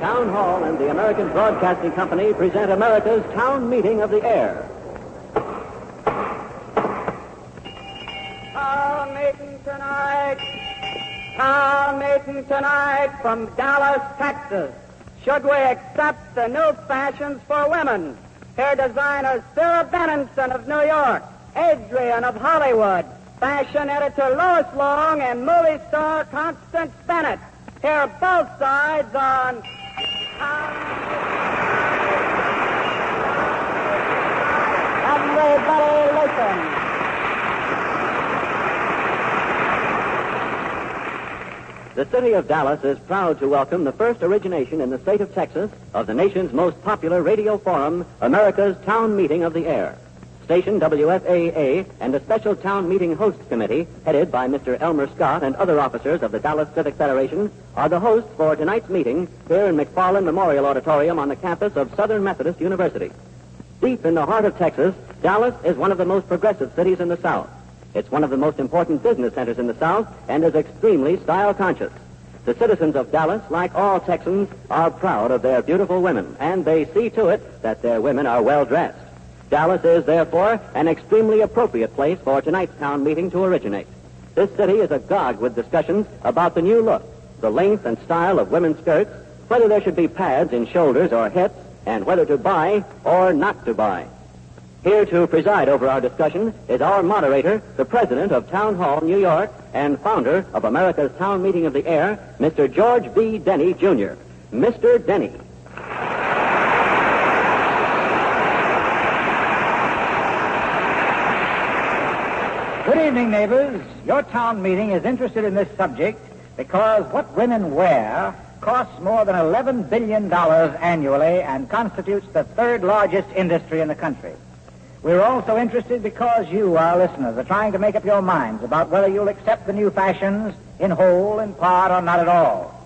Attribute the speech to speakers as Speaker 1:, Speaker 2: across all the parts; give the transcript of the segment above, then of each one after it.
Speaker 1: Town Hall and the American Broadcasting Company present America's Town Meeting of the Air.
Speaker 2: Town meeting tonight. Town meeting tonight from Dallas, Texas. Should we accept the new fashions for women? Hair designers Fira Benenson of New York, Adrian of Hollywood, fashion editor Lois Long, and movie star Constance Bennett. Hear both sides on. Everybody listen.
Speaker 1: The city of Dallas is proud to welcome the first origination in the state of Texas of the nation's most popular radio forum, America's Town Meeting of the Air. Station WFAA and a special town meeting host committee headed by Mr. Elmer Scott and other officers of the Dallas Civic Federation are the hosts for tonight's meeting here in McFarlin Memorial Auditorium on the campus of Southern Methodist University. Deep in the heart of Texas, Dallas is one of the most progressive cities in the South. It's one of the most important business centers in the South and is extremely style conscious. The citizens of Dallas, like all Texans, are proud of their beautiful women, and they see to it that their women are well dressed. Dallas is, therefore, an extremely appropriate place for tonight's town meeting to originate. This city is agog with discussions about the new look, the length and style of women's skirts, whether there should be pads in shoulders or hips, and whether to buy or not to buy. Here to preside over our discussion is our moderator, the president of Town Hall, New York, and founder of America's Town Meeting of the Air, Mr. George V. Denny, Jr. Mr. Denny.
Speaker 3: Good evening, neighbors. Your town meeting is interested in this subject because what women wear costs more than $11 billion annually and constitutes the third largest industry in the country. We're also interested because you, our listeners, are trying to make up your minds about whether you'll accept the new fashions in whole, in part, or not at all.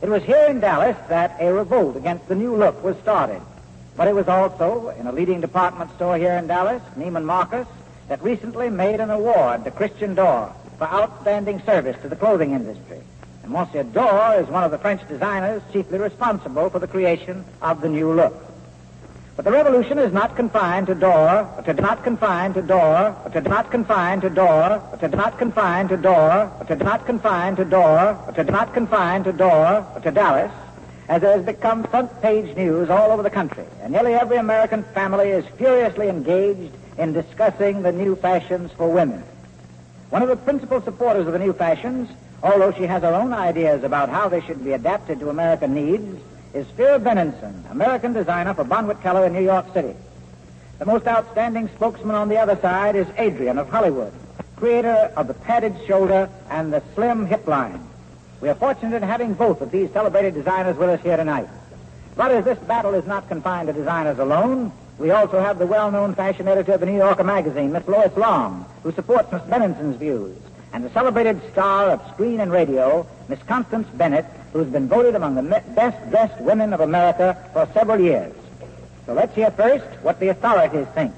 Speaker 3: It was here in Dallas that a revolt against the new look was started. But it was also in a leading department store here in Dallas, Neiman Marcus, that recently made an award to Christian Dior for outstanding service to the clothing industry. And Monsieur Dior is one of the French designers chiefly responsible for the creation of the new look. But the revolution is not confined to Dior, to not confined to Dior, to not confined to Dior, to not confined to Dior, to not confined to Dior, to not confined to Dior, to Dallas, as it has become front page news all over the country. And nearly every American family is furiously engaged in discussing the new fashions for women. One of the principal supporters of the new fashions, although she has her own ideas about how they should be adapted to American needs, is Fira Benenson, American designer for Bonwit Teller in New York City. The most outstanding spokesman on the other side is Adrian of Hollywood, creator of the padded shoulder and the slim hip line. We are fortunate in having both of these celebrated designers with us here tonight. But as this battle is not confined to designers alone, we also have the well-known fashion editor of the New Yorker magazine, Miss Lois Long, who supports Miss Benenson's views, and the celebrated star of screen and radio, Miss Constance Bennett, who's been voted among the best-dressed women of America for several years. So let's hear first what the authorities think.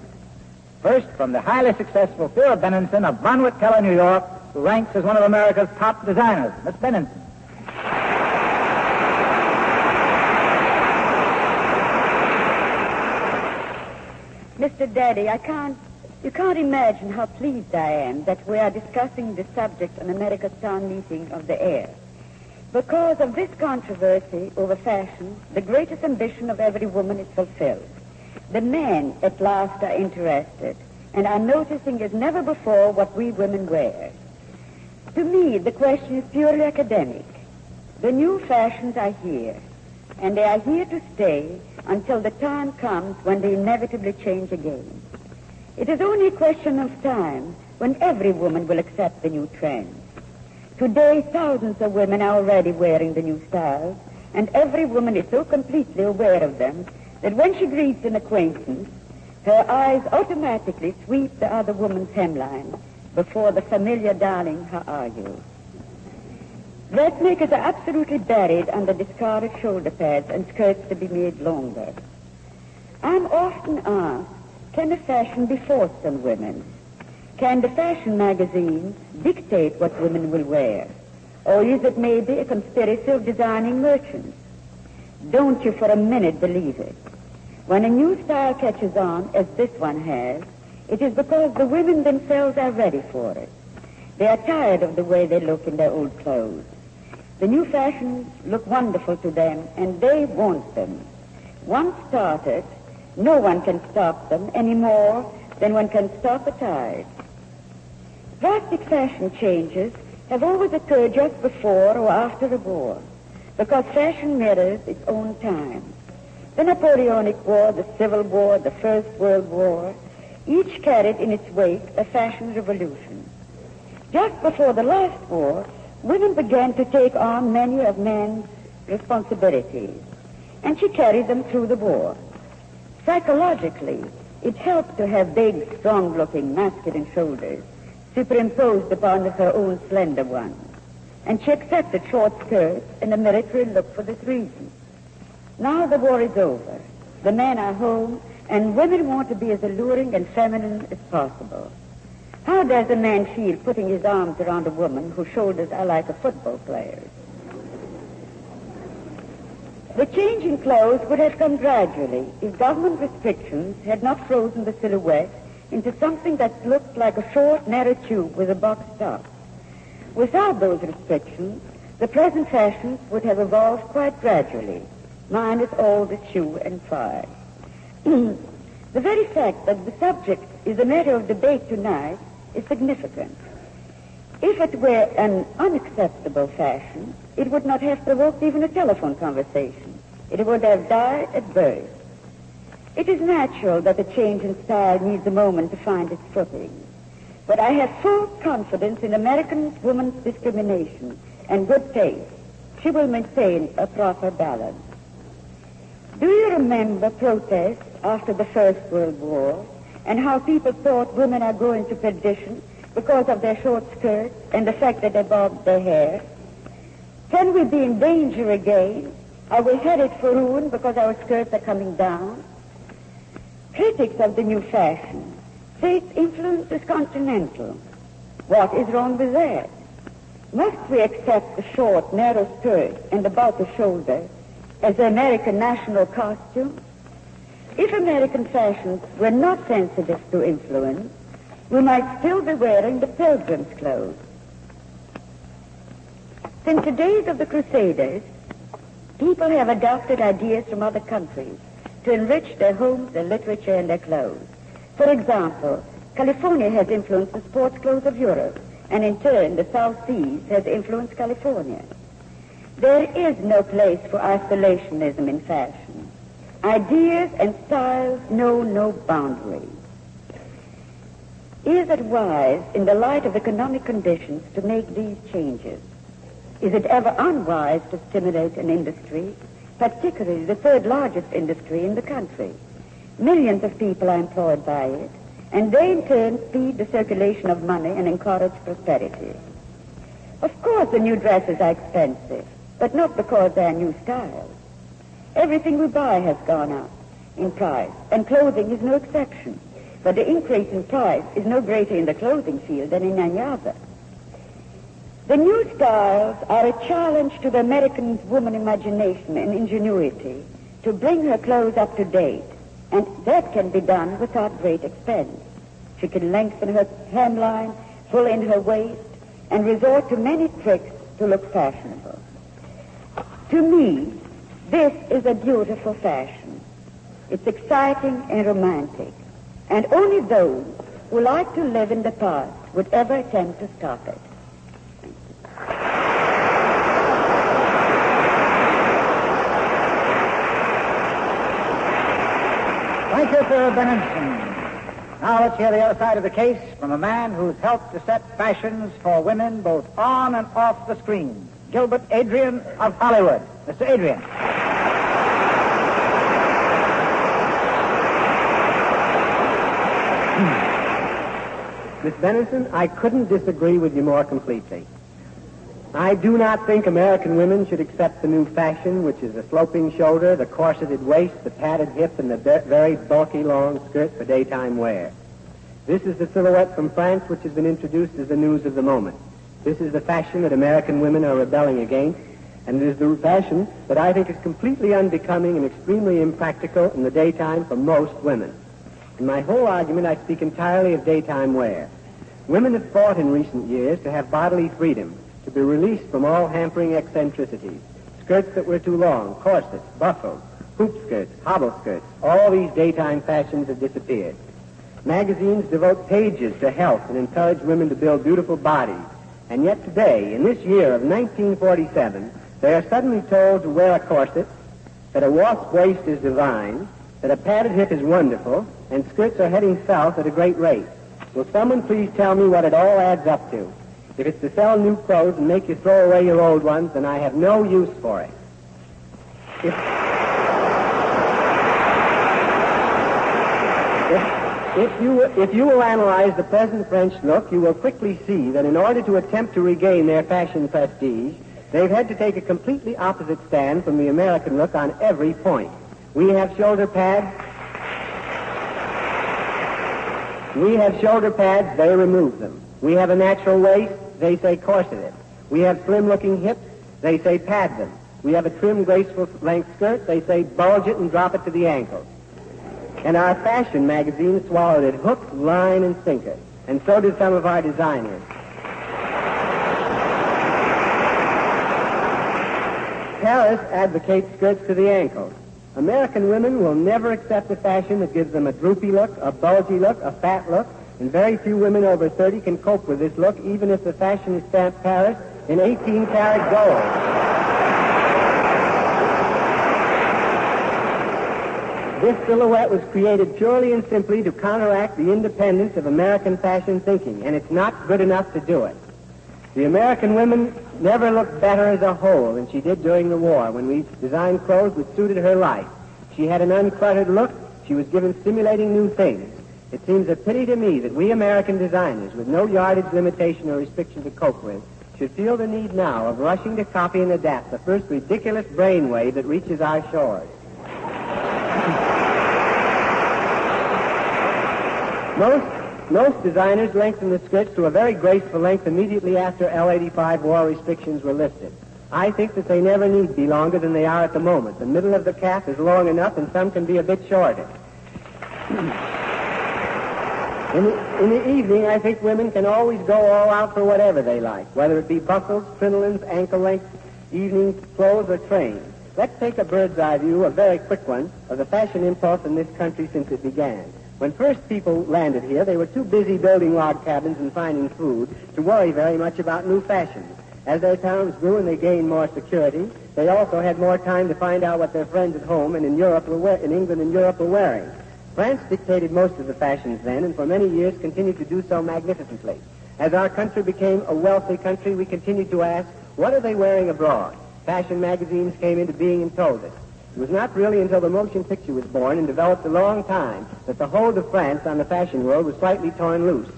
Speaker 3: First, from the highly successful Fira Benenson of Bonwit Teller, New York, who ranks as one of America's top designers. Miss Benenson.
Speaker 4: Mr. Denny, I can't, you can't imagine how pleased I am that we are discussing the subject on America's Town Meeting of the Air. Because of this controversy over fashion, the greatest ambition of every woman is fulfilled. The men at last are interested and are noticing as never before what we women wear. To me, the question is purely academic. The new fashions are here, and they are here to stay until the time comes when they inevitably change again. It is only a question of time when every woman will accept the new trends. Today, thousands of women are already wearing the new styles, and every woman is so completely aware of them that when she greets an acquaintance, her eyes automatically sweep the other woman's hemline before the familiar darling, how are you? Dressmakers are absolutely buried under discarded shoulder pads and skirts to be made longer. I'm often asked, can the fashion be forced on women? Can the fashion magazines dictate what women will wear? Or is it maybe a conspiracy of designing merchants? Don't you for a minute believe it. When a new style catches on, as this one has, it is because the women themselves are ready for it. They are tired of the way they look in their old clothes. The new fashions look wonderful to them, and they want them. Once started, no one can stop them any more than one can stop a tide. Drastic fashion changes have always occurred just before or after a war, because fashion mirrors its own time. The Napoleonic War, the Civil War, the First World War, each carried in its wake a fashion revolution. Just before the last war, women began to take on many of men's responsibilities, and she carried them through the war. Psychologically, it helped to have big, strong-looking, masculine shoulders superimposed upon her own slender ones. And she accepted short skirts and a military look for this reason. Now the war is over. The men are home, and women want to be as alluring and feminine as possible. How does a man feel putting his arms around a woman whose shoulders are like a football player's? The change in clothes would have come gradually if government restrictions had not frozen the silhouette into something that looked like a short, narrow tube with a box top. Without those restrictions, the present fashions would have evolved quite gradually, minus all the shoe and fire. the very fact that the subject is a matter of debate tonight significant. If it were an unacceptable fashion, it would not have provoked even a telephone conversation. It would have died at birth. It is natural that a change in style needs a moment to find its footing. But I have full confidence in American woman's discrimination and good taste. She will maintain a proper balance. Do you remember protests after the First World War and how people thought women are going to perdition because of their short skirts and the fact that they bobbed their hair? Can we be in danger again? Are we headed for ruin because our skirts are coming down? Critics of the new fashion say its influence is continental. What is wrong with that? Must we accept the short, narrow skirt and about the shoulder as the American national costume? If American fashions were not sensitive to influence, we might still be wearing the pilgrim's clothes. Since the days of the Crusaders, people have adopted ideas from other countries to enrich their homes, their literature, and their clothes. For example, California has influenced the sports clothes of Europe, and in turn, the South Seas has influenced California. There is no place for isolationism in fashion. Ideas and styles know no boundaries. Is it wise, in the light of economic conditions, to make these changes? Is it ever unwise to stimulate an industry, particularly the third largest industry in the country? Millions of people are employed by it, and they in turn feed the circulation of money and encourage prosperity. Of course, the new dresses are expensive, but not because they are new styles. Everything we buy has gone up in price, and clothing is no exception. But the increase in price is no greater in the clothing field than in any other. The new styles are a challenge to the American woman imagination and ingenuity to bring her clothes up to date, and that can be done without great expense. She can lengthen her hemline, pull in her waist, and resort to many tricks to look fashionable. To me, this is a beautiful fashion. It's exciting and romantic, and only those who like to live in the past would ever attempt to stop it.
Speaker 3: Thank you, Sir Benenson. Now let's hear the other side of the case from a man who's helped to set fashions for women both on and off the screen. Gilbert Adrian of Hollywood. Mr. Adrian. Hmm.
Speaker 5: Miss Benenson, I couldn't disagree with you more completely. I do not think American women should accept the new fashion, which is the sloping shoulder, the corseted waist, the padded hip, and the be- very bulky long skirt for daytime wear. This is the silhouette from France, which has been introduced as the news of the moment. This is the fashion that American women are rebelling against, And it is the fashion that I think is completely unbecoming and extremely impractical in the daytime for most women. In my whole argument, I speak entirely of daytime wear. Women have fought in recent years to have bodily freedom, to be released from all hampering eccentricities. Skirts that were too long, corsets, buckles, hoop skirts, hobble skirts, all these daytime fashions have disappeared. Magazines devote pages to health and encourage women to build beautiful bodies. And yet today, in this year of 1947, they are suddenly told to wear a corset, that a wasp waist is divine, that a padded hip is wonderful, and skirts are heading south at a great rate. Will someone please tell me what it all adds up to? If it's to sell new clothes and make you throw away your old ones, then I have no use for it. If, if, you, if you will analyze the present French look, you will quickly see that in order to attempt to regain their fashion prestige, They've had to take a completely opposite stand from the American look on every point. We have shoulder pads. We have shoulder pads, they remove them. We have a natural waist, they say corset it. We have slim-looking hips, they say pad them. We have a trim, graceful length skirt, they say bulge it and drop it to the ankles. And our fashion magazines swallowed it hook, line, and sinker. And so did some of our designers. Paris advocates skirts to the ankles. American women will never accept a fashion that gives them a droopy look, a bulgy look, a fat look, and very few women over 30 can cope with this look, even if the fashion is stamped Paris in 18 karat gold. This silhouette was created purely and simply to counteract the independence of American fashion thinking, and it's not good enough to do it. The American women never looked better as a whole than she did during the war when we designed clothes that suited her life. She had an uncluttered look. She was given stimulating new things. It seems a pity to me that we American designers, with no yardage limitation or restriction to cope with, should feel the need now of rushing to copy and adapt the first ridiculous brainwave that reaches our shores. Most most designers lengthened the skirts to a very graceful length immediately after L-85 war restrictions were lifted. I think that they never need be longer than they are at the moment. The middle of the calf is long enough and some can be a bit shorter. In the, in the evening, I think women can always go all out for whatever they like, whether it be buckles, crinolines, ankle-length, evening clothes, or trains. Let's take a bird's eye view, a very quick one, of the fashion impulse in this country since it began. When first people landed here, they were too busy building log cabins and finding food to worry very much about new fashions. As their towns grew and they gained more security, they also had more time to find out what their friends at home and in Europe were we- in England and Europe were wearing. France dictated most of the fashions then, and for many years continued to do so magnificently. As our country became a wealthy country, we continued to ask, what are they wearing abroad? Fashion magazines came into being and told us. It was not really until the motion picture was born and developed a long time that the hold of France on the fashion world was slightly torn loose.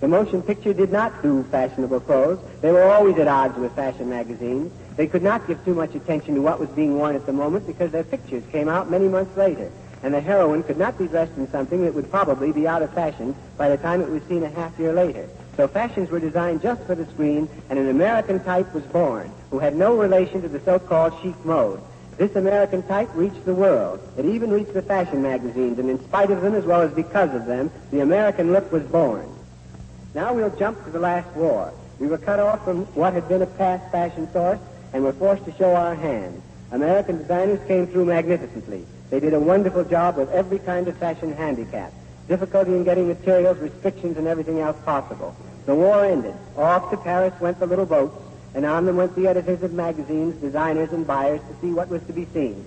Speaker 5: The motion picture did not do fashionable clothes. They were always at odds with fashion magazines. They could not give too much attention to what was being worn at the moment because their pictures came out many months later. And the heroine could not be dressed in something that would probably be out of fashion by the time it was seen a half year later. So fashions were designed just for the screen, and an American type was born who had no relation to the so-called chic mode. This American type reached the world. It even reached the fashion magazines, and in spite of them, as well as because of them, the American look was born. Now we'll jump to the last war. We were cut off from what had been a past fashion source, and were forced to show our hand. American designers came through magnificently. They did a wonderful job with every kind of fashion handicap. Difficulty in getting materials, restrictions, and everything else possible. The war ended. Off to Paris went the little boats, and on them went the editors of magazines, designers, and buyers to see what was to be seen.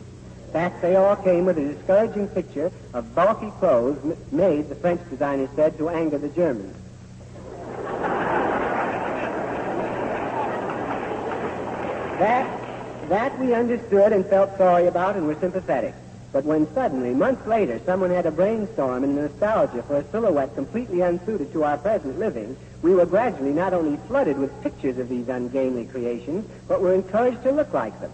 Speaker 5: Back they all came with a discouraging picture of bulky clothes m- made, the French designers said, to anger the Germans. That, that we understood and felt sorry about and were sympathetic. But when suddenly, months later, someone had a brainstorm and nostalgia for a silhouette completely unsuited to our present living, we were gradually not only flooded with pictures of these ungainly creations, but were encouraged to look like them.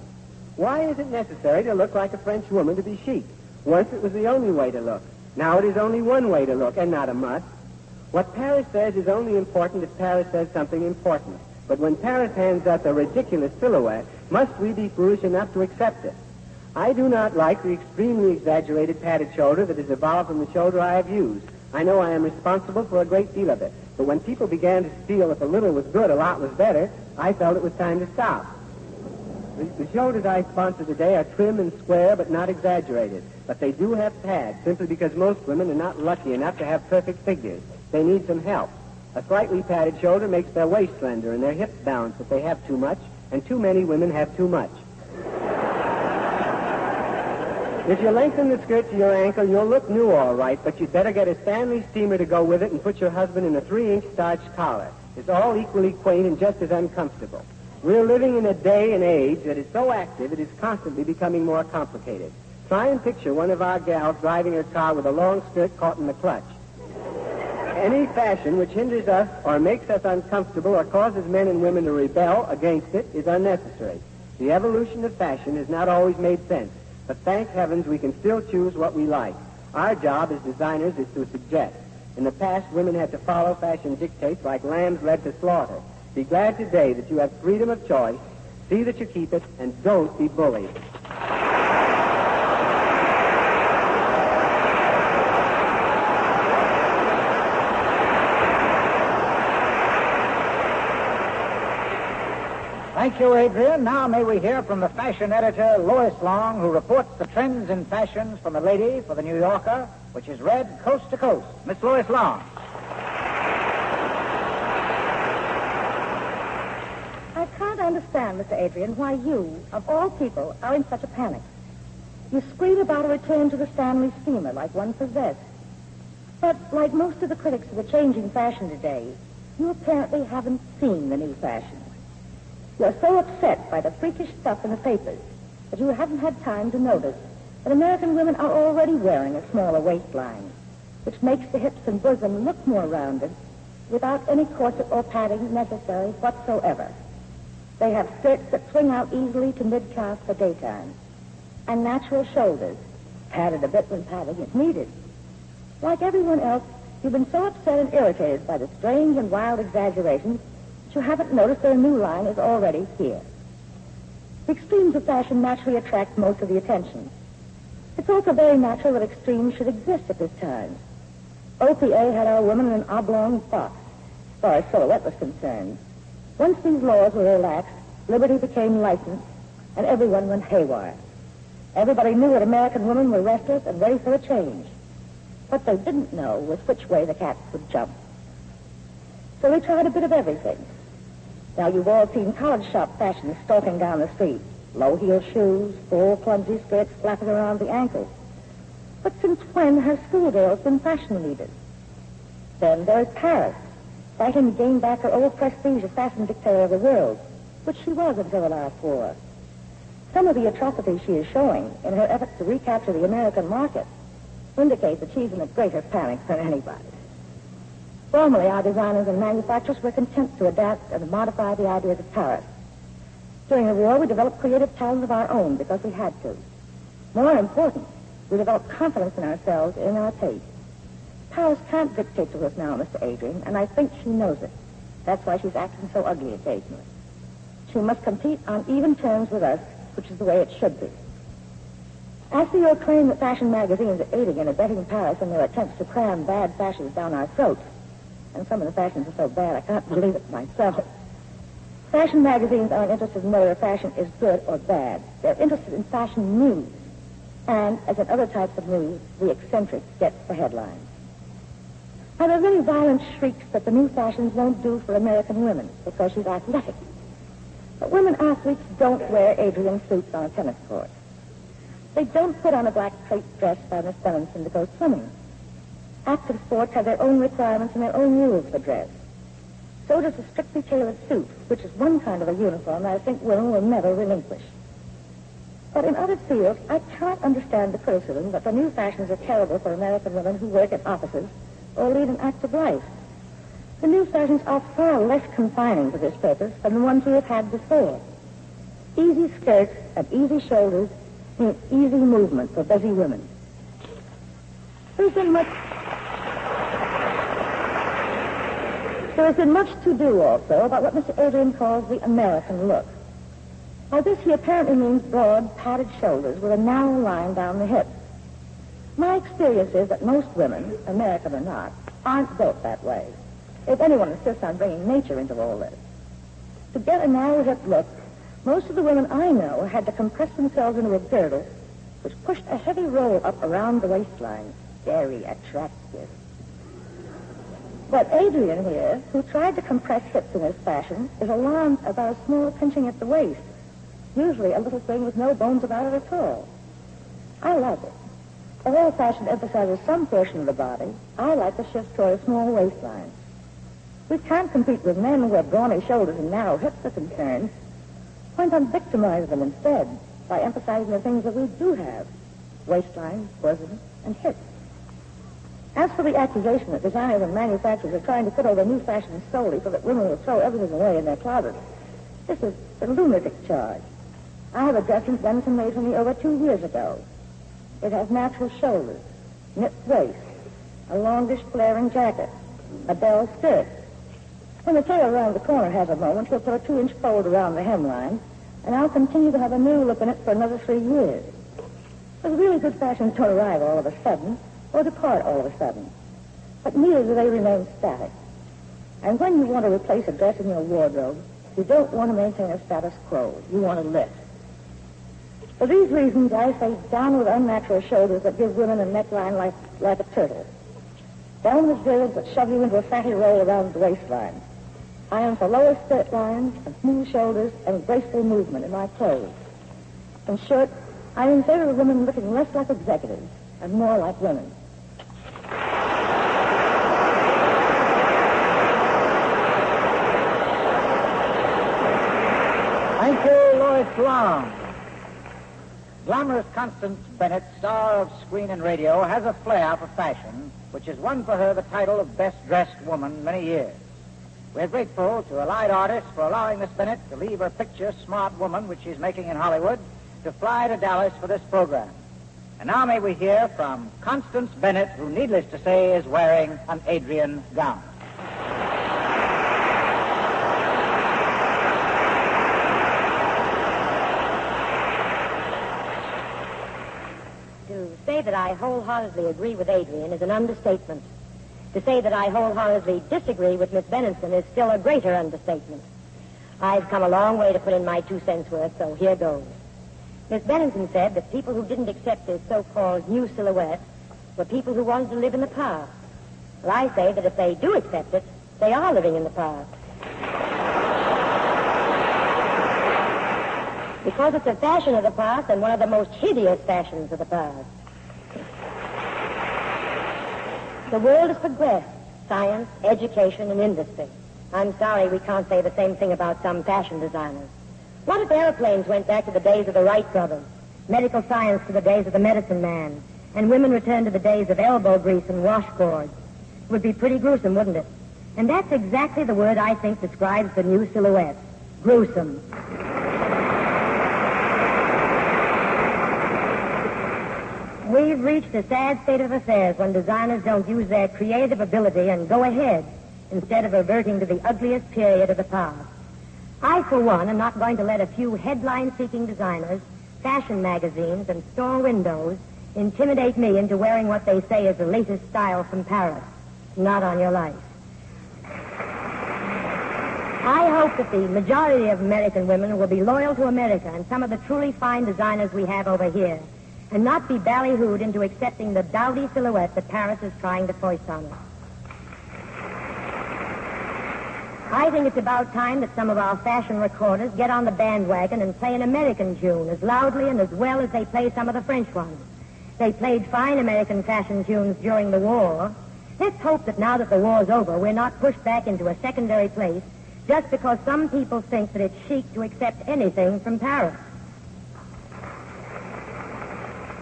Speaker 5: Why is it necessary to look like a French woman to be chic? Once it was the only way to look. Now it is only one way to look, and not a must. What Paris says is only important if Paris says something important. But when Paris hands us a ridiculous silhouette, must we be foolish enough to accept it? I do not like the extremely exaggerated padded shoulder that has evolved from the shoulder I have used. I know I am responsible for a great deal of it. But when people began to feel if a little was good, a lot was better, I felt it was time to stop. The, shoulders I sponsor today are trim and square, but not exaggerated. But they do have pads, simply because most women are not lucky enough to have perfect figures. They need some help. A slightly padded shoulder makes their waist slender and their hips bounce if they have too much, and too many women have too much. If you lengthen the skirt to your ankle, you'll look new all right, but you'd better get a Stanley steamer to go with it and put your husband in a three-inch starched collar. It's all equally quaint and just as uncomfortable. We're living in a day and age that is so active it is constantly becoming more complicated. Try and picture one of our gals driving her car with a long skirt caught in the clutch. Any fashion which hinders us or makes us uncomfortable or causes men and women to rebel against it is unnecessary. The evolution of fashion has not always made sense, but thank heavens we can still choose what we like. Our job as designers is to suggest. In the past, women had to follow fashion dictates like lambs led to slaughter. Be glad today that you have freedom of choice. See that you keep it, and don't be bullied.
Speaker 3: Thank you, Adrian. Now may we hear from the fashion editor, Lois Long, who reports the trends in fashions from a lady for the New Yorker, which is read coast to coast. Miss Lois Long.
Speaker 6: I can't understand, Mr. Adrian, why you, of all people, are in such a panic. You scream about a return to the Stanley steamer like one possessed. But like most of the critics of the changing fashion today, you apparently haven't seen the new fashion. You're so upset by the freakish stuff in the papers that you haven't had time to notice that American women are already wearing a smaller waistline, which makes the hips and bosom look more rounded without any corset or padding necessary whatsoever. They have skirts that swing out easily to mid-calf for daytime, and natural shoulders, padded a bit when padding is needed. Like everyone else, you've been so upset and irritated by the strange and wild exaggerations you haven't noticed their new line is already here. The extremes of fashion naturally attract most of the attention. It's also very natural that extremes should exist at this time. OPA had our women in an oblong box, as far as silhouette was concerned. Once these laws were relaxed, liberty became licensed, and everyone went haywire. Everybody knew that American women were restless and ready for a change. What they didn't know was which way the cats would jump. So they tried a bit of everything. Now, you've all seen college shop fashion stalking down the street. Low-heel shoes, full clumsy skirts flapping around the ankles. But since when has schoolgirls been fashion leaders? Then there's Paris, fighting to gain back her old prestige as fashion dictator of the world, which she was until the last war. Some of the atrocities she is showing in her efforts to recapture the American market indicate that she's in a greater panic than anybody. Formerly, our designers and manufacturers were content to adapt and modify the ideas of Paris. During the war, we developed creative talent of our own because we had to. More important, we developed confidence in ourselves and in our taste. Paris can't dictate to us now, Mr. Adrian, and I think she knows it. That's why she's acting so ugly occasionally. She must compete on even terms with us, which is the way it should be. As for your claim that fashion magazines are aiding and abetting Paris in their attempts to cram bad fashions down our throats, and some of the fashions are so bad I can't believe it myself. Fashion magazines aren't interested in whether a fashion is good or bad. They're interested in fashion news. And, as in other types of news, the eccentric gets the headlines. Now, there are violent shrieks that the new fashions won't do for American women because she's athletic. But women athletes don't wear Adrian suits on a tennis court. They don't put on a black crepe dress by Miss Benenson to go swimming. Active sports have their own requirements and their own rules for dress. So does the strictly tailored suit, which is one kind of a uniform that I think women will never relinquish. But in other fields, I can't understand the criticism that the new fashions are terrible for American women who work in offices or lead an active life. The new fashions are far less confining for this purpose than the ones we have had before. Easy skirts and easy shoulders mean easy movement for busy women. There's been much There has been much to do also about what Mr. Adrian calls the American look. By this he apparently means broad, padded shoulders with a narrow line down the hip. My experience is that most women, American or not, aren't built that way. If anyone insists on bringing nature into all this. To get a narrow hip look, most of the women I know had to compress themselves into a girdle which pushed a heavy roll up around the waistline. Very attractive. But Adrian here, who tried to compress hips in this fashion, is alarmed about a small pinching at the waist. Usually a little thing with no bones about it at all. I like it. Although fashion emphasizes some portion of the body, I like the shift toward a small waistline. We can't compete with men who have brawny shoulders and narrow hips are concerned. Why not victimize them instead by emphasizing the things that we do have? Waistline, bosom, and hips. As for the accusation that designers and manufacturers are trying to put over new fashions solely so that women will throw everything away in their closets, this is a lunatic charge. I have a dress since Benson made for me over two years ago. It has natural shoulders, knit waist, a longish flaring jacket, a bell skirt. When the tailor around the corner has a moment, he'll put a two-inch fold around the hemline, and I'll continue to have a new look in it for another three years. But really good fashions don't arrive all of a sudden or depart all of a sudden. But neither do they remain static. And when you want to replace a dress in your wardrobe, you don't want to maintain a status quo. You want to lift. For these reasons, I say down with unnatural shoulders that give women a neckline like, like a turtle. Down with girdles that shove you into a fatty roll around the waistline. I am for lower skirt lines and smooth shoulders and graceful movement in my clothes. In short, I'm in favor of women looking less like executives and more like women.
Speaker 3: Thank Long. Glamorous Constance Bennett, star of screen and radio, has a flair for fashion, which has won for her the title of Best Dressed Woman many years. We're grateful to Allied Artists for allowing Miss Bennett to leave her picture, Smart Woman, which she's making in Hollywood, to fly to Dallas for this program. And now may we hear from Constance Bennett, who, needless to say, is wearing an Adrian gown.
Speaker 7: To say that I wholeheartedly agree with Adrian is an understatement. To say that I wholeheartedly disagree with Miss Benenson is still a greater understatement. I've come a long way to put in my two cents worth, so here goes. Miss Benenson said that people who didn't accept this so-called new silhouette were people who wanted to live in the past. Well, I say that if they do accept it, they are living in the past. Because it's a fashion of the past and one of the most hideous fashions of the past. The world has progressed. Science, education, and industry. I'm sorry we can't say the same thing about some fashion designers. What if airplanes went back to the days of the Wright brothers, medical science to the days of the medicine man, and women returned to the days of elbow grease and washboards? It would be pretty gruesome, wouldn't it? And that's exactly the word I think describes the new silhouette. Gruesome. We've reached a sad state of affairs when designers don't use their creative ability and go ahead instead of reverting to the ugliest period of the past. I, for one, am not going to let a few headline-seeking designers, fashion magazines, and store windows intimidate me into wearing what they say is the latest style from Paris. Not on your life. I hope that the majority of American women will be loyal to America and some of the truly fine designers we have over here, and not be ballyhooed into accepting the dowdy silhouette that Paris is trying to foist on us. I think it's about time that some of our fashion recorders get on the bandwagon and play an American tune as loudly and as well as they play some of the French ones. They played fine American fashion tunes during the war. Let's hope that now that the war's over, we're not pushed back into a secondary place just because some people think that it's chic to accept anything from Paris.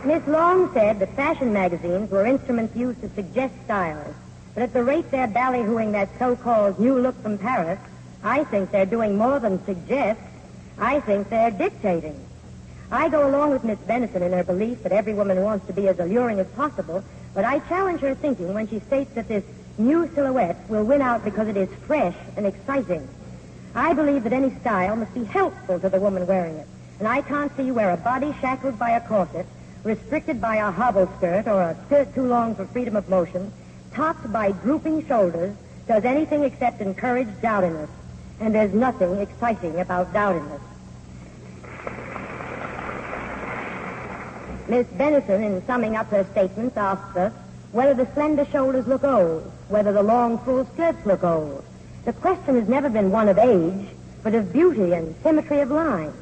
Speaker 7: Miss Long said that fashion magazines were instruments used to suggest styles. But at the rate they're ballyhooing that so-called new look from Paris, I think they're doing more than suggest. I think they're dictating. I go along with Miss Benenson in her belief that every woman wants to be as alluring as possible, but I challenge her thinking when she states that this new silhouette will win out because it is fresh and exciting. I believe that any style must be helpful to the woman wearing it. And I can't see where a body shackled by a corset, restricted by a hobble skirt or a skirt too long for freedom of motion, topped by drooping shoulders, does anything except encourage dowdiness. And there's nothing exciting about dowdiness. Miss Benenson, in summing up her statements, asks us whether the slender shoulders look old, whether the long, full skirts look old. The question has never been one of age, but of beauty and symmetry of line.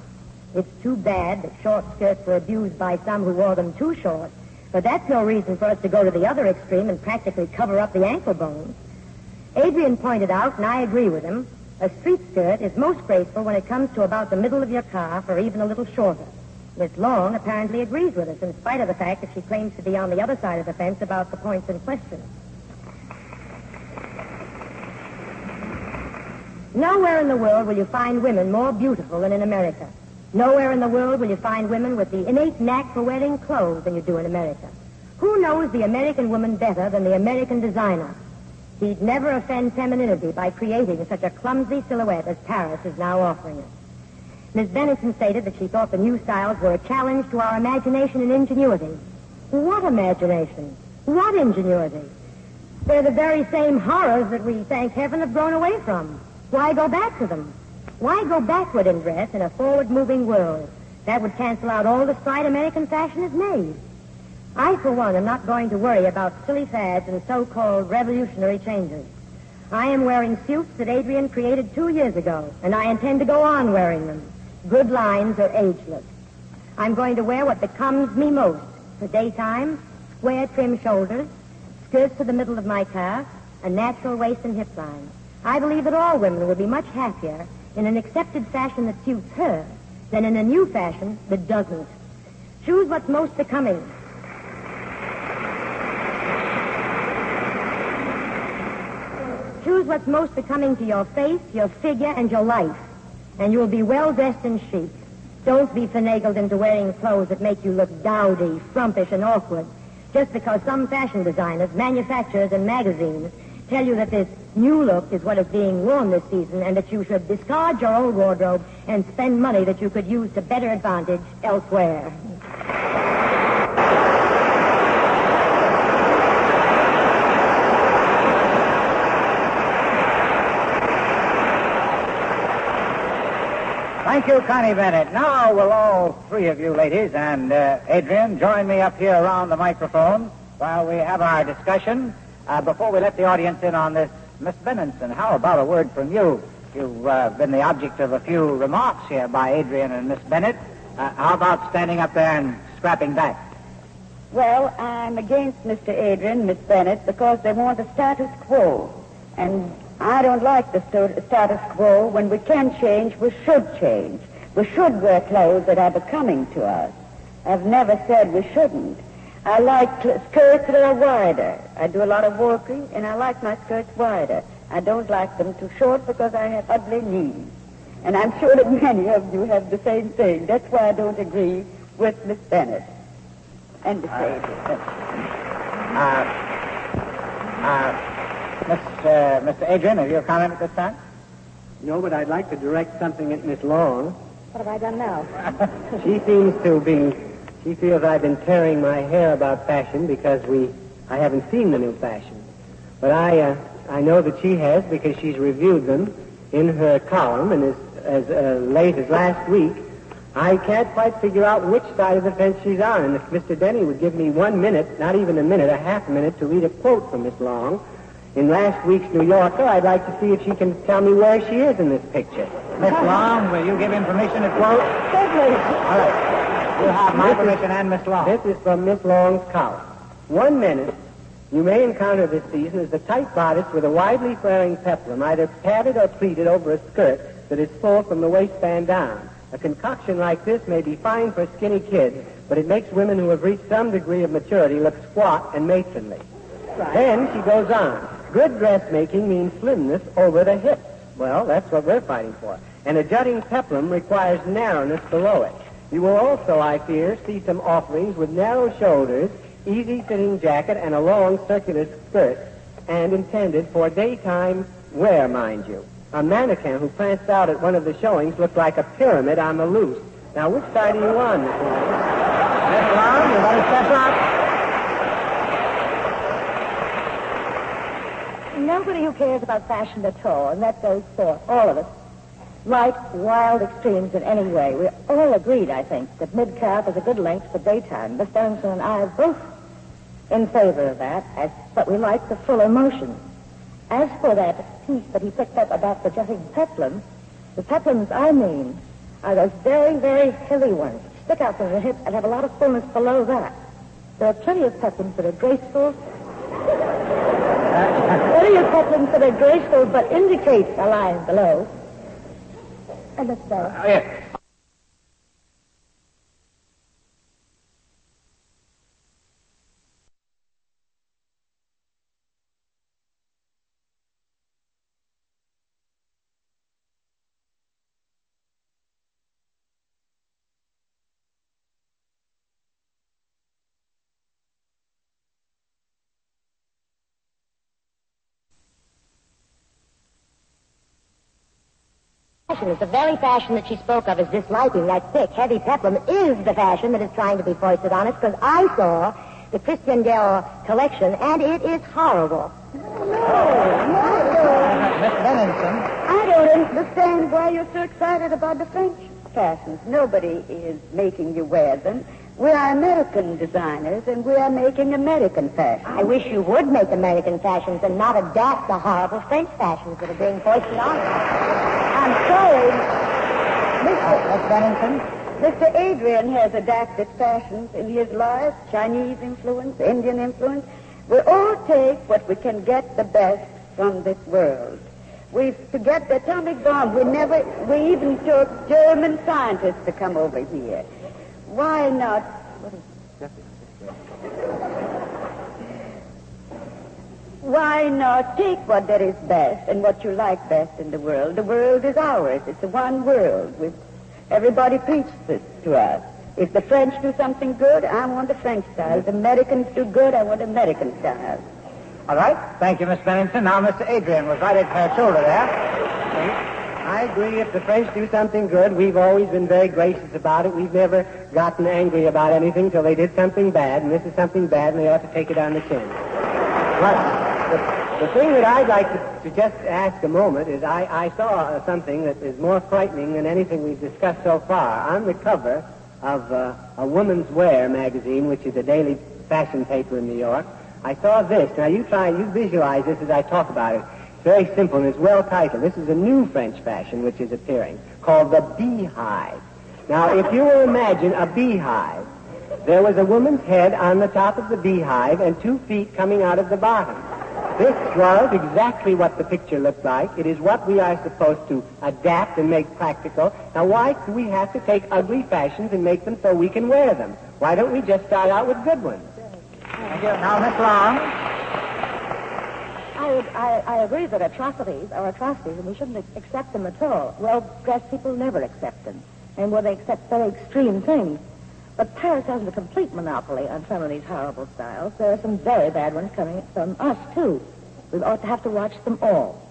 Speaker 7: It's too bad that short skirts were abused by some who wore them too short, but that's no reason for us to go to the other extreme and practically cover up the ankle bones. Adrian pointed out, and I agree with him, a street skirt is most graceful when it comes to about the middle of your calf or even a little shorter. Miss Long apparently agrees with us, in spite of the fact that she claims to be on the other side of the fence about the points in question. Nowhere in the world will you find women more beautiful than in America. Nowhere in the world will you find women with the innate knack for wearing clothes than you do in America. Who knows the American woman better than the American designer? He'd never offend femininity by creating such a clumsy silhouette as Paris is now offering us. Miss Benenson stated that she thought the new styles were a challenge to our imagination and ingenuity. What imagination? What ingenuity? They're the very same horrors that we, thank heaven, have grown away from. Why go back to them? Why go backward in dress in a forward-moving world? That would cancel out all the stride American fashion has made. I, for one, am not going to worry about silly fads and so-called revolutionary changes. I am wearing suits that Adrian created two years ago, and I intend to go on wearing them. Good lines are ageless. I'm going to wear what becomes me most. For daytime, square trim shoulders, skirts to the middle of my calf, a natural waist and hip line. I believe that all women will be much happier in an accepted fashion that suits her than in a new fashion that doesn't. Choose what's most becoming. Choose what's most becoming to your face, your figure, and your life and you'll be well dressed and chic. Don't be finagled into wearing clothes that make you look dowdy, frumpish, and awkward, just because some fashion designers, manufacturers, and magazines tell you that this new look is what is being worn this season and that you should discard your old wardrobe and spend money that you could use to better advantage elsewhere.
Speaker 3: Thank you, Connie Bennett. Now will all three of you ladies and uh, Adrian join me up here around the microphone while we have our discussion. Uh, before we let the audience in on this, Miss Benenson, how about a word from you? You've uh, been the object of a few remarks here by Adrian and Miss Bennett. Uh, how about standing up there and scrapping back?
Speaker 4: Well, I'm against Mr. Adrian, Miss Bennett, because they want the status quo. And I don't like the status quo. When we can change, we should change. We should wear clothes that are becoming to us. I've never said we shouldn't. I like skirts that are wider. I do a lot of walking, and I like my skirts wider. I don't like them too short because I have ugly knees. And I'm sure that many of you have the same thing. That's why I don't agree with Miss Bennett. And the same.
Speaker 3: Uh, uh, Miss, uh, Mr. Adrian, have you a comment at this time?
Speaker 5: No, but I'd like to direct something at Miss Long.
Speaker 7: What have I done now?
Speaker 5: she seems to be, she feels I've been tearing my hair about fashion because we, I haven't seen the new fashion. But I, uh, I know that she has because she's reviewed them in her column, and as, as uh, late as last week, I can't quite figure out which side of the fence she's on. And if Mr. Denny would give me one minute, not even a minute, a half minute, to read a quote from Miss Long, in last week's New Yorker, I'd like to see if she can tell me where she is in this picture.
Speaker 3: Miss Long, will you give him permission to quote?
Speaker 4: Certainly.
Speaker 3: All right. You have my
Speaker 5: This is-
Speaker 3: permission and Miss Long.
Speaker 5: This is from Miss Long's column. One minute you may encounter this season is the tight bodice with a widely flaring peplum, either padded or pleated over a skirt that is full from the waistband down. A concoction like this may be fine for skinny kids, but it makes women who have reached some degree of maturity look squat and matronly. Then she goes on. Good dressmaking means slimness over the hips. Well, that's what we're fighting for. And a jutting peplum requires narrowness below it. You will also, I fear, see some offerings with narrow shoulders, easy-fitting jacket, and a long circular skirt and intended for daytime wear, mind you. A mannequin who pranced out at one of the showings looked like a pyramid on the loose. Now, which side are you on, Miss Long? Miss Long, you better step up.
Speaker 6: Nobody who cares about fashion at all, and that goes for all of us, like wild extremes in any way. We're all agreed, I think, that mid-calf is a good length for daytime. Miss Ellingson and I are both in favor of that, as, but we like the fuller motion. As for that piece that he picked up about the jutting peplum, the peplums I mean are those very, very hilly ones, stick out from the hip and have a lot of fullness below that. There are plenty of peplums that are graceful, plenty of peplums that are graceful but indicate a line below. And
Speaker 7: fashion is the very fashion that she spoke of as disliking. That thick, heavy peplum is the fashion that is trying to be foisted on us because I saw the Christian Dior collection and it is horrible. No, no.
Speaker 3: Miss Bennington.
Speaker 4: I don't understand why you're so excited about the French fashions. Nobody is making you wear them. We are American designers, and we are making American fashions.
Speaker 7: I wish you would make American fashions and not adapt the horrible French fashions that are being foisted on us.
Speaker 4: I'm sorry,
Speaker 3: Miss Bennington.
Speaker 4: Mr. Adrian has adapted fashions in his life, Chinese influence, Indian influence. We all take what we can get the best from this world. We to get the atomic bomb, we never, we even took German scientists to come over here. Why not? Why not take what there is best and what you like best in the world? The world is ours. It's the one world. we everybody preaches this to us. If the French do something good, I want the French style. If the Americans do good, I want American style.
Speaker 3: All right. Thank you, Miss Bennington. Now, Mr. Adrian was right at her shoulder there.
Speaker 5: I agree. If the French do something good, we've always been very gracious about it. We've never gotten angry about anything till they did something bad, and this is something bad, and they ought to take it on the chin. But the, thing that I'd like to, to just ask a moment is I, I saw uh, something that is more frightening than anything we've discussed so far. On the cover of uh, a Woman's Wear magazine, which is a daily fashion paper in New York, I saw this. Now you try, you visualize this as I talk about it. It's very simple and it's well titled. This is a new French fashion which is appearing called the beehive. Now, if you will imagine a beehive, there was a woman's head on the top of the beehive and two feet coming out of the bottom. This was exactly what the picture looked like. It is what we are supposed to adapt and make practical. Now, why do we have to take ugly fashions and make them so we can wear them? Why don't we just start out with good ones?
Speaker 3: Thank you. Now, Miss Long.
Speaker 6: I, would, I, I agree that atrocities are atrocities, and we shouldn't accept them at all. Well-dressed people never accept them, and well, they accept very extreme things. But Paris hasn't a complete monopoly on some of these horrible styles. There are some very bad ones coming from us, too. We ought to have to watch them all.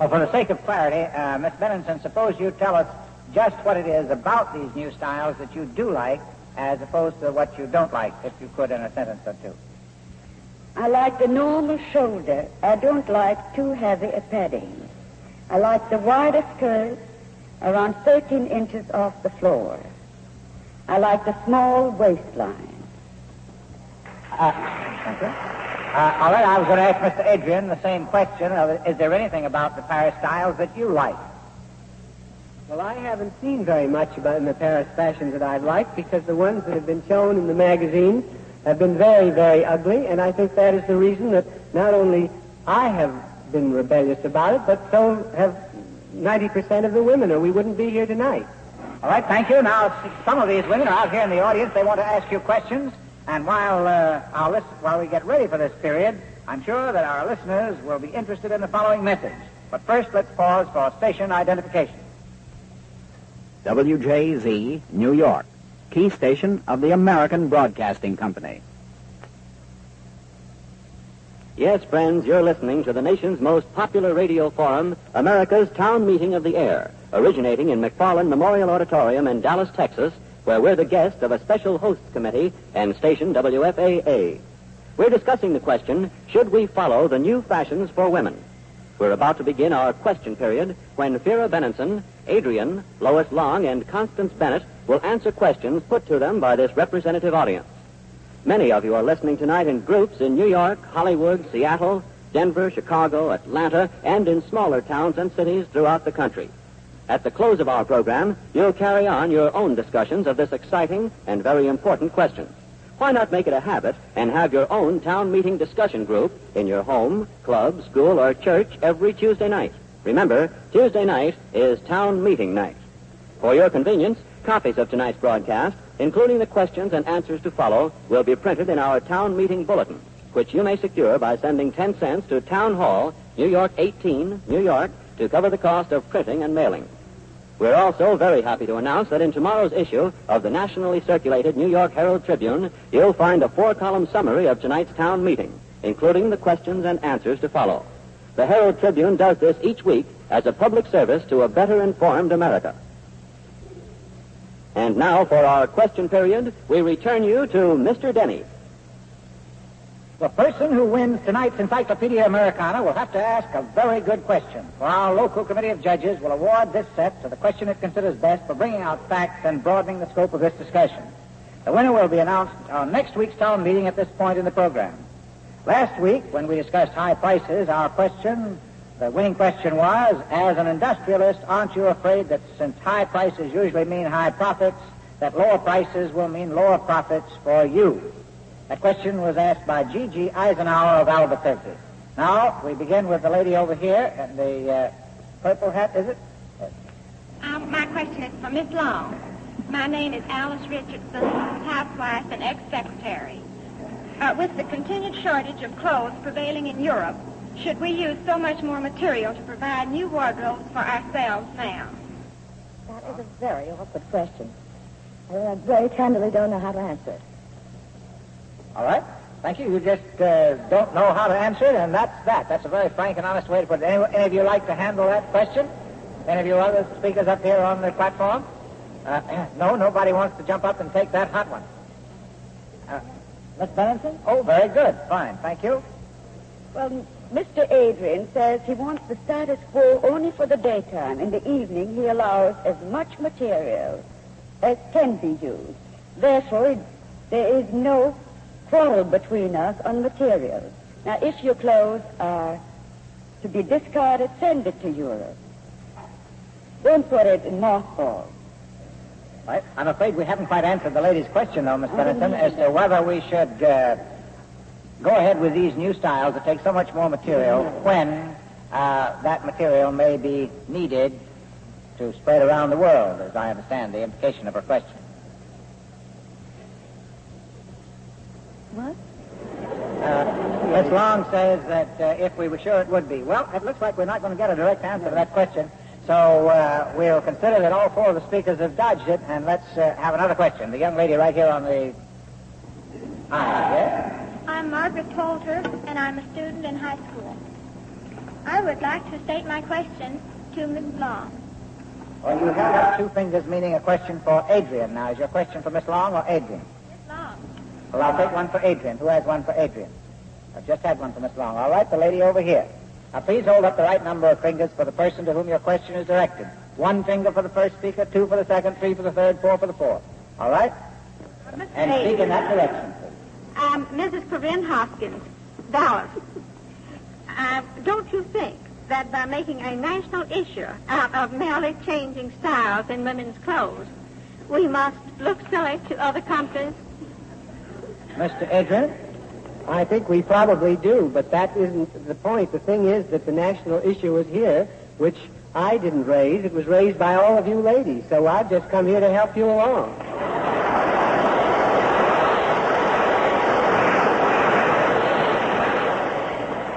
Speaker 3: Well, for the sake of clarity, uh, Miss Bennington, suppose you tell us just what it is about these new styles that you do like as opposed to what you don't like, if you could in a sentence or two.
Speaker 4: I like the normal shoulder. I don't like too heavy a padding. I like the wider skirt around 13 inches off the floor. I like the small waistline.
Speaker 3: Uh, thank you. Uh, all right, I was going to ask Mr. Adrian the same question. Uh, is there anything about the Paris styles that you like?
Speaker 5: Well, I haven't seen very much about in the Paris fashions that I've liked because the ones that have been shown in the magazines have been very, very ugly, and I think that is the reason that not only I have been rebellious about it, but so have 90% of the women, or we wouldn't be here tonight.
Speaker 3: All right, thank you. Now, some of these women are out here in the audience. They want to ask you questions, and while uh, our list, while we get ready for this period, I'm sure that our listeners will be interested in the following message. But first, let's pause for station identification.
Speaker 1: WJZ, New York, key station of the American Broadcasting Company. Yes, friends, you're listening to the nation's most popular radio forum, America's Town Meeting of the Air, originating in McFarlin Memorial Auditorium in Dallas, Texas, where we're the guest of a special hosts committee and station WFAA. We're discussing the question, should we follow the new fashions for women? We're about to begin our question period when Fira Benenson, Adrian, Lois Long, and Constance Bennett will answer questions put to them by this representative audience. Many of you are listening tonight in groups in New York, Hollywood, Seattle, Denver, Chicago, Atlanta, and in smaller towns and cities throughout the country. At the close of our program, you'll carry on your own discussions of this exciting and very important question. Why not make it a habit and have your own town meeting discussion group in your home, club, school, or church every Tuesday night? Remember, Tuesday night is town meeting night. For your convenience, copies of tonight's broadcast including the questions and answers to follow, will be printed in our town meeting bulletin, which you may secure by sending 10 cents to Town Hall, New York 18, New York, to cover the cost of printing and mailing. We're also very happy to announce that in tomorrow's issue of the nationally circulated New York Herald Tribune, you'll find a four-column summary of tonight's town meeting, including the questions and answers to follow. The Herald Tribune does this each week as a public service to a better informed America. And now, for our question period, we return you to Mr. Denny.
Speaker 3: The person who wins tonight's Encyclopedia Americana will have to ask a very good question. For our local committee of judges will award this set to the question it considers best for bringing out facts and broadening the scope of this discussion. The winner will be announced on next week's town meeting at this point in the program. Last week, when we discussed high prices, our question the winning question was, as an industrialist, aren't you afraid that since high prices usually mean high profits, that lower prices will mean lower profits for you? That question was asked by G.G. Eisenhower of Albuquerque. Now, we begin with the lady over here, and the uh, purple hat, is it?
Speaker 8: Um, my question is for Miss Long. My name is Alice Richardson, housewife and ex-secretary. Uh, with the continued shortage of clothes prevailing in Europe, should we use so much more material to provide new wardrobes for ourselves now?
Speaker 6: That is a very awkward question. I very candidly don't know how to answer it.
Speaker 3: All right. Thank you. You just uh, don't know how to answer it, and that's that. That's a very frank and honest way to put it. Any, any of you like to handle that question? Any of you other speakers up here on the platform? Uh, no, nobody wants to jump up and take that hot one. Uh, Miss Benenson? Oh, very good. Fine. Thank you.
Speaker 4: Well, Mr. Adrian says he wants the status quo only for the daytime. In the evening, he allows as much material as can be used. Therefore, there is no quarrel between us on materials. Now, if your clothes are to be discarded, send it to Europe. Don't put it in mothballs.
Speaker 3: Right. I'm afraid we haven't quite answered the lady's question, though, Miss Benenson, as to whether we should uh, go ahead with these new styles that take so much more material when uh, that material may be needed to spread around the world, as I understand the implication of her question.
Speaker 6: What?
Speaker 3: Uh, Miss Long says that uh, if we were sure it would be. Well, it looks like we're not going to get a direct answer to that question. So uh, we'll consider that all four of the speakers have dodged it, and let's uh, have another question. The young lady right here on the aisle, yes?
Speaker 8: I'm Margaret Poulter, and I'm a student in high school. I would like to state my question to Miss Long.
Speaker 3: Well, you have up two fingers, meaning a question for Adrian. Now, is your question for Miss Long or Adrian? Well, I'll take one for Adrian. Who has one for Adrian? I've just had one for Miss Long. All right, the lady over here. Now, please hold up the right number of fingers for the person to whom your question is directed. One finger for the first speaker, two for the second, three for the third, four for the fourth. All right? And speak in that direction.
Speaker 8: Um, Mrs. Corinne Hoskins, Dallas. Uh, don't you think that by making a national issue out of merely changing styles in women's clothes, we must look silly to other countries?
Speaker 3: Mr. Adrian?
Speaker 5: I think we probably do, but that isn't the point. The thing is that the national issue is here, which I didn't raise. It was raised by all of you ladies, so I've just come here to help you along.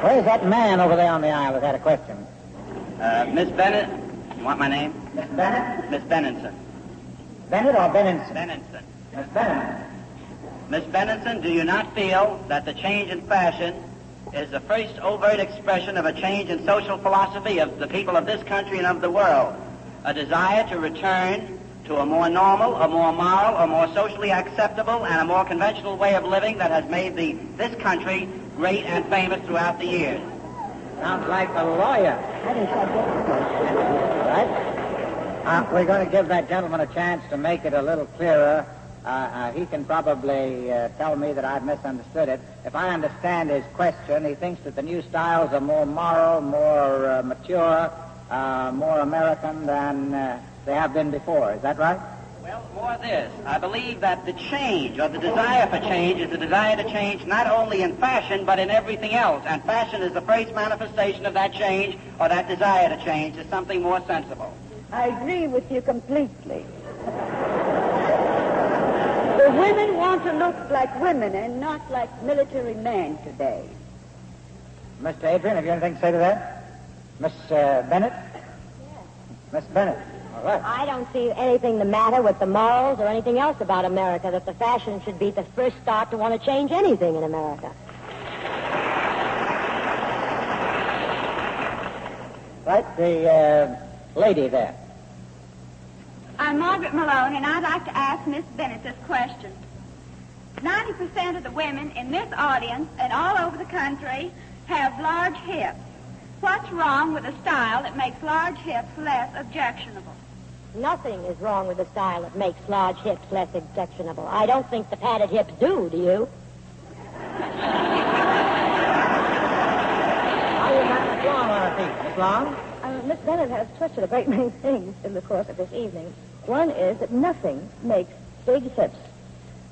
Speaker 3: Where's that man over there on the aisle that had a question?
Speaker 9: Uh, Miss Bennett, you want my name?
Speaker 3: Miss Bennett?
Speaker 9: Miss Benenson.
Speaker 3: Bennett or Benenson?
Speaker 9: Benenson.
Speaker 3: Miss Bennett.
Speaker 9: Miss Benenson, do you not feel that the change in fashion is the first overt expression of a change in social philosophy of the people of this country and of the world. A desire to return to a more normal, a more moral, a more socially acceptable, and a more conventional way of living that has made the, this country great and famous throughout the years.
Speaker 3: Sounds like a lawyer.
Speaker 7: I think so.
Speaker 3: Right? Uh, we're going to give that gentleman a chance to make it a little clearer. Uh, uh, he can probably uh, tell me that I've misunderstood it. If I understand his question, he thinks that the new styles are more moral, more uh, mature, uh, more American than uh, they have been before. Is that right?
Speaker 9: Well, more this. I believe that the change, or the desire for change, is the desire to change not only in fashion, but in everything else. And fashion is the first manifestation of that change, or that desire to change, to something more sensible.
Speaker 4: I agree with you completely. The women want to look like women and not like military men today.
Speaker 3: Mr. Adrian, have you anything to say to that? Miss uh, Bennett? Miss Bennett. All right.
Speaker 7: I don't see anything the matter with the morals or anything else about America that the fashion should be the first start to want to change anything in America.
Speaker 3: Right, the uh, lady there.
Speaker 8: I'm Margaret Malone, and I'd like to ask Miss Bennett this question. 90% of the women in this audience and all over the country have large hips. What's wrong with a style that makes large hips less objectionable?
Speaker 7: Nothing is wrong with a style that makes large hips less objectionable. I don't think the padded hips do, do you?
Speaker 3: How you got Miss Long on her feet? Miss Long?
Speaker 6: Uh, Miss Bennett has twisted a great many things in the course of this evening. One is that nothing makes big hips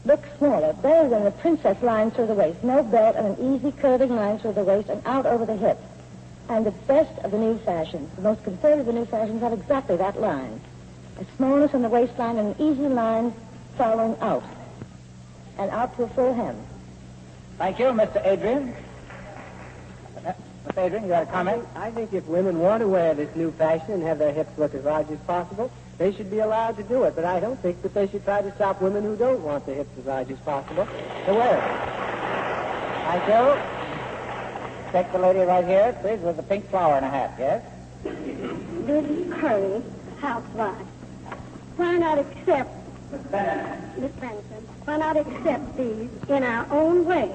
Speaker 6: look smaller, better than the princess line through the waist. No belt and an easy curving line through the waist and out over the hips. And the best of the new fashions, the most conservative of the new fashions, have exactly that line. A smallness in the waistline and an easy line following out. And out to a full hem.
Speaker 3: Thank you, Mr. Adrian. Uh, Mr. Adrian, you got a comment?
Speaker 5: I think if women want to wear this new fashion and have their hips look as large as possible, they should be allowed to do it. But I don't think that they should try to stop women who don't want their hips as large as possible to wear it.
Speaker 3: Thank you. Take the lady right here, please, with the pink flower in her hat, yes?
Speaker 10: Lily Curry, housewife. Why not accept, Miss Benson, why not accept these in our own way?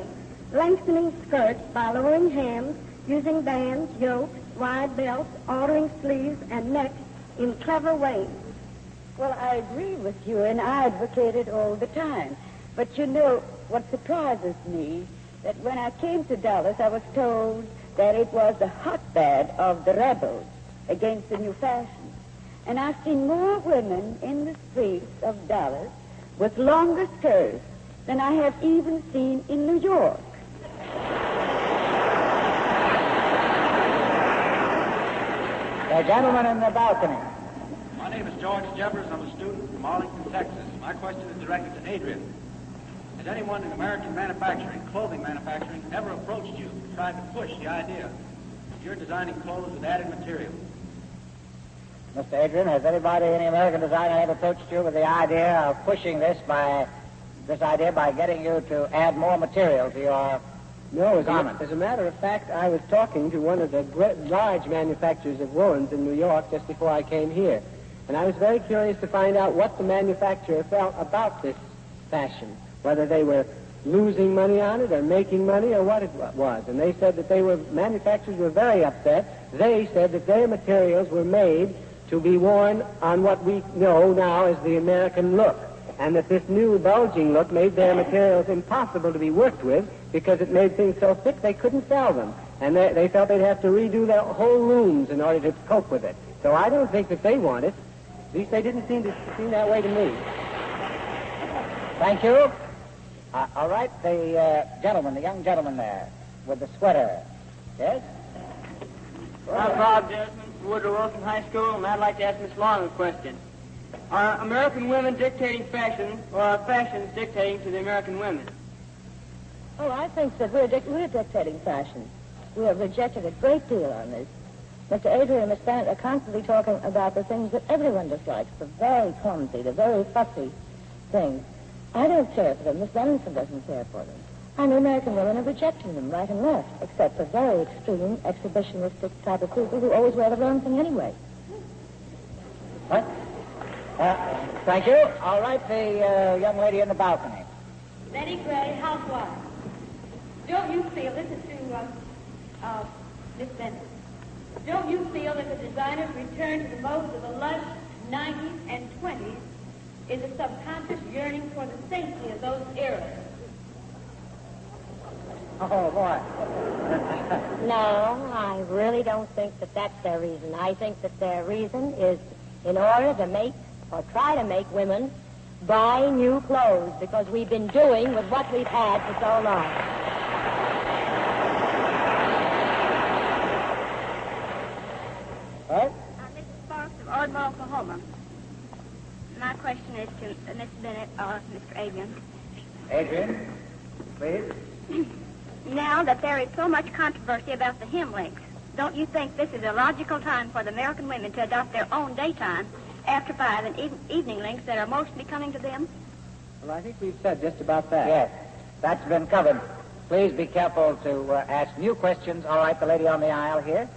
Speaker 10: Lengthening skirts by lowering hems, using bands, yokes, wide belts, altering sleeves and necks in clever ways.
Speaker 4: Well, I agree with you, and I advocate it all the time. But you know, what surprises me, that when I came to Dallas, I was told that it was the hotbed of the rebels against the new fashion. And I've seen more women in the streets of Dallas with longer skirts than I have even seen in New York.
Speaker 3: The gentleman in the balcony.
Speaker 11: My name is George Jeffers. I'm a student from Arlington, Texas. My question is directed to Adrian. Has anyone in American manufacturing, clothing manufacturing, ever approached you and tried to push the idea that you're designing clothes with added materials?
Speaker 3: Mr. Adrian, has anybody, any American designer ever approached you with the idea of pushing this by, this idea by getting you to add more material to your
Speaker 5: No, as a,
Speaker 3: Garment.
Speaker 5: as a matter of fact, I was talking to one of the great, large manufacturers of woolens in New York just before I came here. And I was very curious to find out what the manufacturer felt about this fashion, whether they were losing money on it or making money or what it was. And they said that they were, manufacturers were very upset. They said that their materials were made to be worn on what we know now as the American look. And that this new bulging look made their materials impossible to be worked with because it made things so thick they couldn't sell them. And they, they felt they'd have to redo their whole looms in order to cope with it. So I don't think that they want it. At least they didn't seem to seem that way to me.
Speaker 3: Thank you. Uh, all right, the uh, gentleman, the young gentleman there, with the sweater. Yes?
Speaker 2: I'm Bob Desmond from Woodrow Wilson High School, and I'd like to ask Miss Long a question. Are American women dictating fashion, or are fashions dictating to the American women?
Speaker 6: Oh, I think that we're, dic- we're dictating fashion. We have rejected a great deal on this. Mr. Adrian and Miss Bennett are constantly talking about the things that everyone dislikes, the very clumsy, the very fussy things. I don't care for them. Miss Benson doesn't care for them. And the American women are rejecting them right and left, except for very extreme, exhibitionistic type of people who always wear the wrong thing anyway.
Speaker 3: What? Uh, thank you. All right, the uh, young lady in the balcony.
Speaker 12: Betty Gray, housewife. Don't you feel, this is to uh, uh, Miss Benson, don't you feel that the designer's return to the modes of the lush 90s and 20s is a subconscious yearning for the safety of those eras?
Speaker 3: Oh, boy.
Speaker 7: No, I really don't think that that's their reason. I think that their reason is in order to make or try to make women buy new clothes because we've been doing with what we've had for so long.
Speaker 3: What?
Speaker 8: Uh, Mrs. Sparks of Ardmore, Oklahoma. My question is to uh, Miss Bennett or Mr. Adrian.
Speaker 3: Adrian, please.
Speaker 8: Now that there is so much controversy about the hem links, don't you think this is a logical time for the American women to adopt their own daytime after five and even evening links that are mostly coming to them?
Speaker 5: Well, I think we've said just about that.
Speaker 3: Yes, that's been covered. Please be careful to uh, ask new questions. All right, the lady on the aisle here.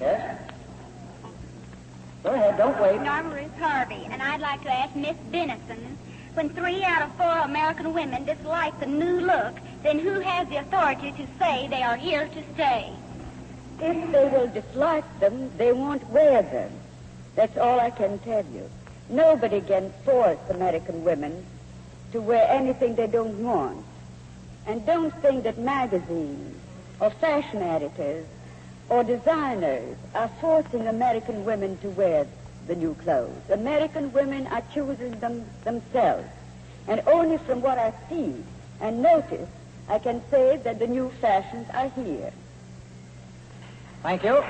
Speaker 3: Yes? Go ahead, don't wait.
Speaker 8: Norma Ruth Harvey, and I'd like to ask Miss Benison, when three out of four American women dislike the new look, then who has the authority to say they are here to stay?
Speaker 4: If they will dislike them, they won't wear them. That's all I can tell you. Nobody can force American women to wear anything they don't want. And don't think that magazines or fashion editors or designers are forcing American women to wear the new clothes. American women are choosing them themselves. And only from what I see and notice, I can say that the new fashions are here.
Speaker 3: Thank you.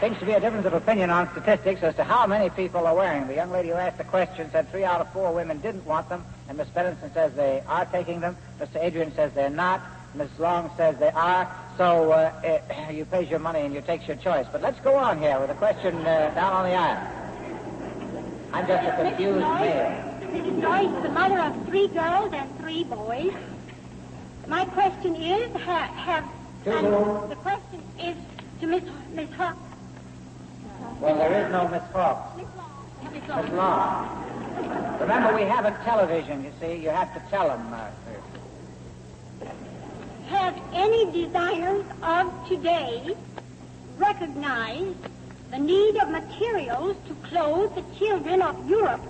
Speaker 3: Seems to be a difference of opinion on statistics as to how many people are wearing. The young lady who asked the question said three out of four women didn't want them, and Miss Benson says they are taking them. Mr. Adrian says they're not. Miss Long says they are. So uh, uh, you pays your money and you takes your choice. But let's go on here with a question uh, down on the aisle. I'm just a confused male.
Speaker 8: Mrs. Joyce, the mother of three girls and three boys. My question is, have, have the question is to Miss Miss Hawk.
Speaker 3: Well, there is no Miss Fox.
Speaker 8: Miss Long.
Speaker 3: Miss Long. Remember, we haven't television, you see. You have to tell them. Uh,
Speaker 8: Have any designers of today recognized the need of materials to clothe the children of Europe?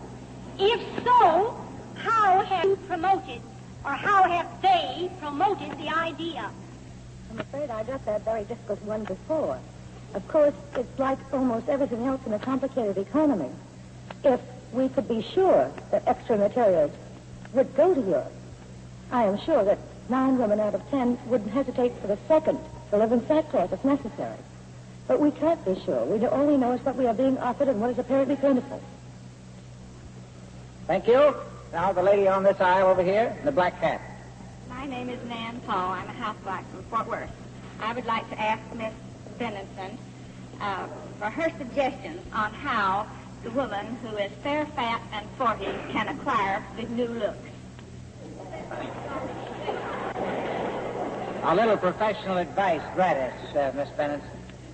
Speaker 8: If so, how have you promoted, or how have they promoted the idea?
Speaker 6: I'm afraid I got that very difficult one before. Of course, it's like almost everything else in a complicated economy. If we could be sure that extra materials would go to Europe, I am sure that nine women out of ten wouldn't hesitate for the second to live in sackcloth if necessary. But we can't be sure. We all we know is what we are being offered and what is apparently plentiful.
Speaker 3: Thank you. Now the lady on this aisle over here, in the black hat.
Speaker 8: My name is Nan Paul. I'm a housewife from Fort Worth. I would like to ask Miss Benenson uh, for her suggestions on how the woman who is fair, fat, and 40 can acquire the new looks.
Speaker 3: A little professional advice, gratis, uh, Miss Bennett.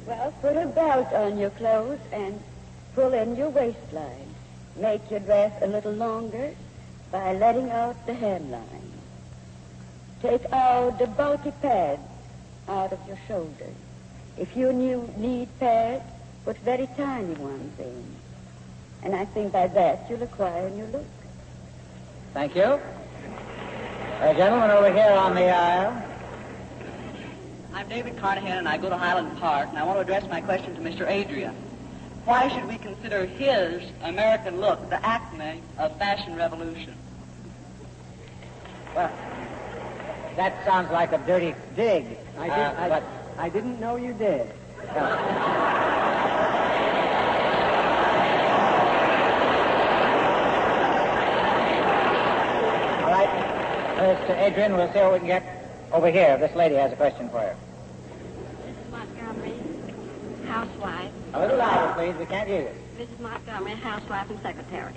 Speaker 4: Well, put a belt on your clothes and pull in your waistline. Make your dress a little longer by letting out the hemline. Take out the bulky pads out of your shoulders. If you new, need pads, put very tiny ones in. And I think by that you'll acquire a new look.
Speaker 3: Thank you. A gentleman over here on the aisle.
Speaker 13: I'm David Carnahan, and I go to Highland Park, and I want to address my question to Mr. Adrian. Why should we consider his American look the acme of fashion revolution?
Speaker 3: Well, that sounds like a dirty dig.
Speaker 5: I, did,
Speaker 3: uh,
Speaker 5: I,
Speaker 3: but
Speaker 5: I didn't know you did.
Speaker 3: all right, Mr. Adrian, we'll see what we can get over here. This lady has a question for you.
Speaker 8: Mrs. Montgomery, housewife.
Speaker 3: A little louder, please. We can't hear you.
Speaker 8: Mrs. Montgomery, housewife and secretary.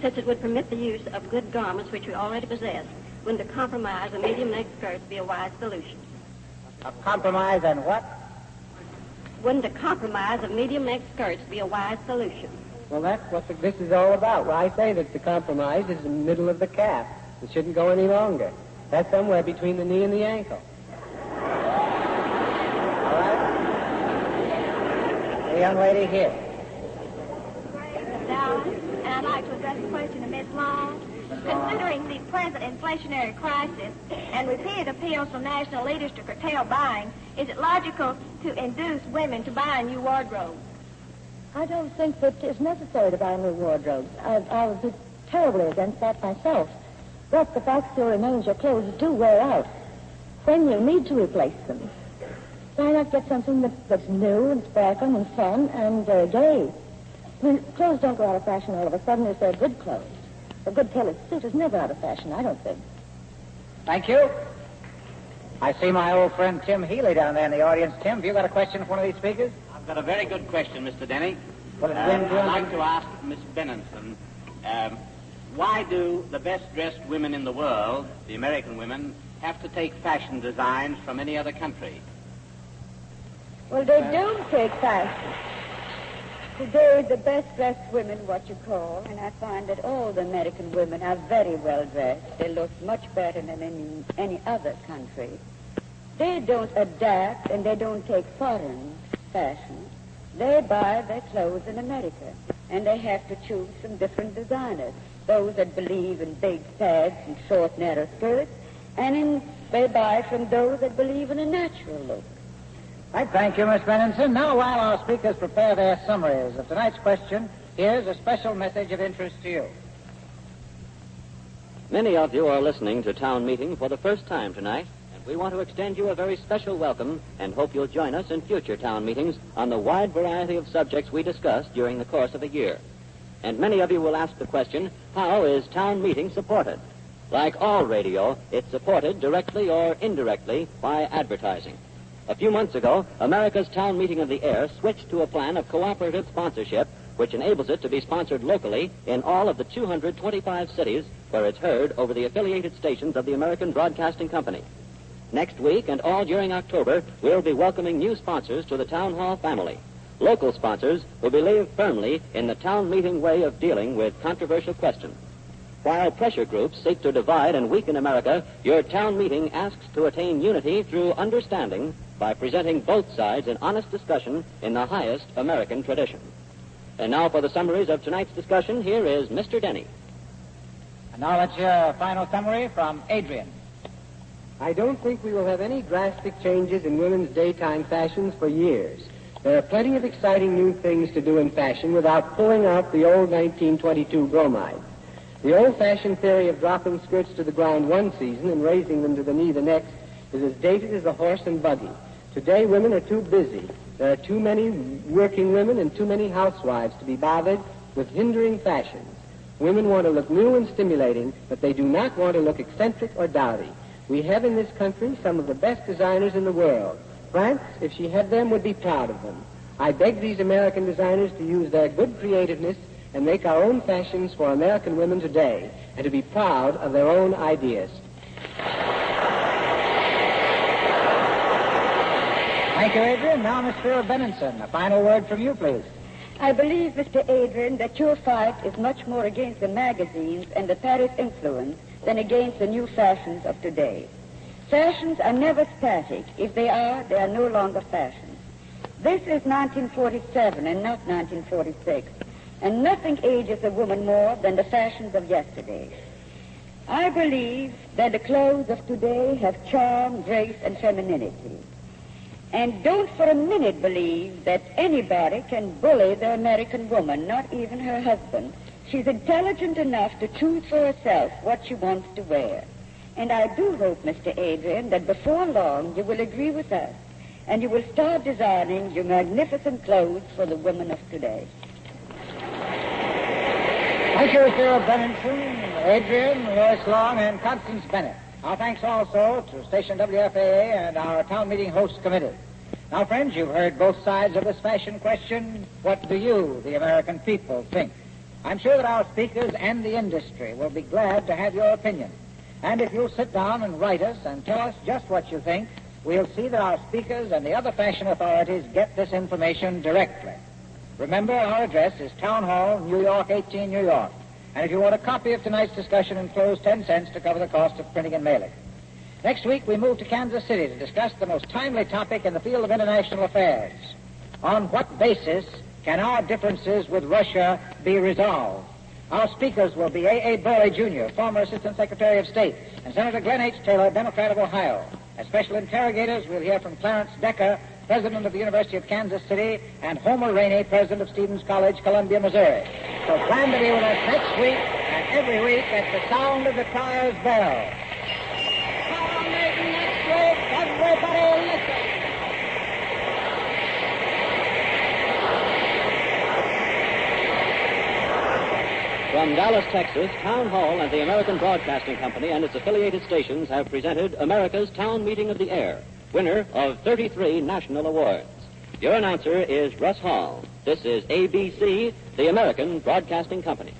Speaker 8: Since it would permit the use of good garments which we already possess, Wouldn't a compromise of medium-neck skirts be a wise solution?
Speaker 3: A compromise and what?
Speaker 8: Wouldn't a compromise of medium-neck skirts be a wise solution?
Speaker 5: Well, that's what the, this is all about. Well, I say that the compromise is in the middle of the calf. It shouldn't go any longer. That's somewhere between the knee and the ankle.
Speaker 3: All right? The young lady here.
Speaker 14: And I'd like to address a question to Miss Long. Considering the present inflationary crisis and repeated appeals from national leaders to curtail buying, is it logical to induce women to buy a new wardrobe?
Speaker 6: I don't think that it's necessary to buy a new wardrobes. I, I would be terribly against that myself. But the fact still remains your clothes do wear out. When you need to replace them, why not get something that, that's new and sparkling and fun and uh, gay? I mean, clothes don't go out of fashion all of a sudden if they're good clothes. A good tailored suit is never out of fashion, I don't think.
Speaker 3: Thank you. I see my old friend Tim Healy down there in the audience. Tim, have you got a question for one of these speakers?
Speaker 15: I've got a very good question, Mr. Denny.
Speaker 3: What is
Speaker 15: Uh,
Speaker 3: Glenn?
Speaker 15: I'd like to ask Miss Benenson, um, why do the best-dressed women in the world, the American women, have to take fashion designs from any other country?
Speaker 4: Well, they don't take fashion. Today, the best dressed women, what you call, and I find that all the American women are very well dressed. They look much better than in any other country. They don't adapt and they don't take foreign fashion. They buy their clothes in America, and they have to choose from different designers. Those that believe in big pads and short, narrow skirts, and in, they buy from those that believe in a natural look.
Speaker 3: Right, thank you, Miss Benenson. Now, while our speakers prepare their summaries of tonight's question, here's a special message of interest to you.
Speaker 1: Many of you are listening to town meeting for the first time tonight, and we want to extend you a very special welcome and hope you'll join us in future town meetings on the wide variety of subjects we discuss during the course of a year. And many of you will ask the question, how is town meeting supported? Like all radio, it's supported directly or indirectly by advertising. A few months ago, America's Town Meeting of the Air switched to a plan of cooperative sponsorship, which enables it to be sponsored locally in all of the 225 cities where it's heard over the affiliated stations of the American Broadcasting Company. Next week and all during October, we'll be welcoming new sponsors to the Town Hall family. Local sponsors who believe firmly in the town meeting way of dealing with controversial questions. While pressure groups seek to divide and weaken America, your town meeting asks to attain unity through understanding by presenting both sides in honest discussion in the highest American tradition. And now for the summaries of tonight's discussion, here is Mr. Denny.
Speaker 3: And now let's hear a final summary from Adrian.
Speaker 5: I don't think we will have any drastic changes in women's daytime fashions for years. There are plenty of exciting new things to do in fashion without pulling out the old 1922 bromide. The old-fashioned theory of dropping skirts to the ground one season and raising them to the knee the next is as dated as a horse and buggy. Today, women are too busy. There are too many working women and too many housewives to be bothered with hindering fashions. Women want to look new and stimulating, but they do not want to look eccentric or dowdy. We have in this country some of the best designers in the world. France, if she had them, would be proud of them. I beg these American designers to use their good creativeness and make our own fashions for American women today, and to be proud of their own ideas.
Speaker 3: Thank you, Adrian. Now, Miss Mr. Benenson, a final word from you, please.
Speaker 4: I believe, Mr. Adrian, that your fight is much more against the magazines and the Paris influence than against the new fashions of today. Fashions are never static. If they are, they are no longer fashions. This is 1947 and not 1946, and nothing ages a woman more than the fashions of yesterday. I believe that the clothes of today have charm, grace, and femininity. And don't for a minute believe that anybody can bully the American woman, not even her husband. She's intelligent enough to choose for herself what she wants to wear. And I do hope, Mr. Adrian, that before long you will agree with us and you will start designing your magnificent clothes for the women of today.
Speaker 3: You, Mr. Benenson, Adrian, Lois Long, and Constance Bennett. Our thanks also to Station WFAA and our town meeting host committee. Now, friends, you've heard both sides of this fashion question. What do you, the American people, think? I'm sure that our speakers and the industry will be glad to have your opinion. And if you'll sit down and write us and tell us just what you think, we'll see that our speakers and the other fashion authorities get this information directly. Remember, our address is Town Hall, New York, 18 New York. And if you want a copy of tonight's discussion, enclose 10 cents to cover the cost of printing and mailing. Next week, we move to Kansas City to discuss the most timely topic in the field of international affairs. On what basis can our differences with Russia be resolved? Our speakers will be A. A. Berle, Jr., former Assistant Secretary of State, and Senator Glenn H. Taylor, Democrat of Idaho. As special interrogators, we'll hear from Clarence Decker, President of the University of Kansas City, and Homer Rainey, President of Stephens College, Columbia, Missouri. So plan to be with us next week and every week at the sound of the crier's bell. Next week, everybody listen.
Speaker 1: From Dallas, Texas, Town Hall and the American Broadcasting Company and its affiliated stations have presented America's Town Meeting of the Air, winner of 33 national awards. Your announcer is Russ Hall. This is ABC, the American Broadcasting Company.